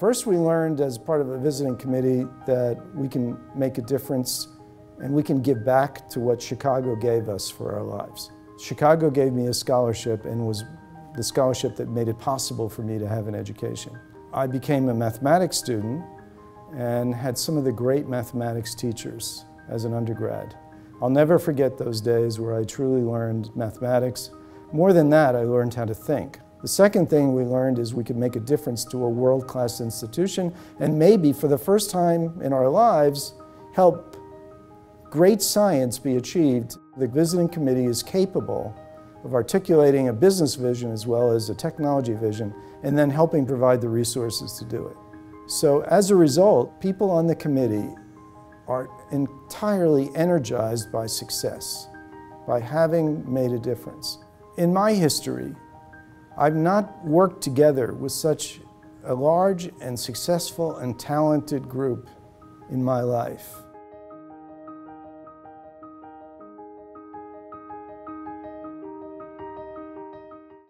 First, we learned as part of a visiting committee that we can make a difference and we can give back to what Chicago gave us for our lives. Chicago gave me a scholarship and was the scholarship that made it possible for me to have an education. I became a mathematics student and had some of the great mathematics teachers as an undergrad. I'll never forget those days where I truly learned mathematics. More than that, I learned how to think. The second thing we learned is we could make a difference to a world-class institution and maybe for the first time in our lives help great science be achieved. The visiting committee is capable of articulating a business vision as well as a technology vision and then helping provide the resources to do it. So as a result, people on the committee are entirely energized by success, by having made a difference. In my history, I've not worked together with such a large and successful and talented group in my life.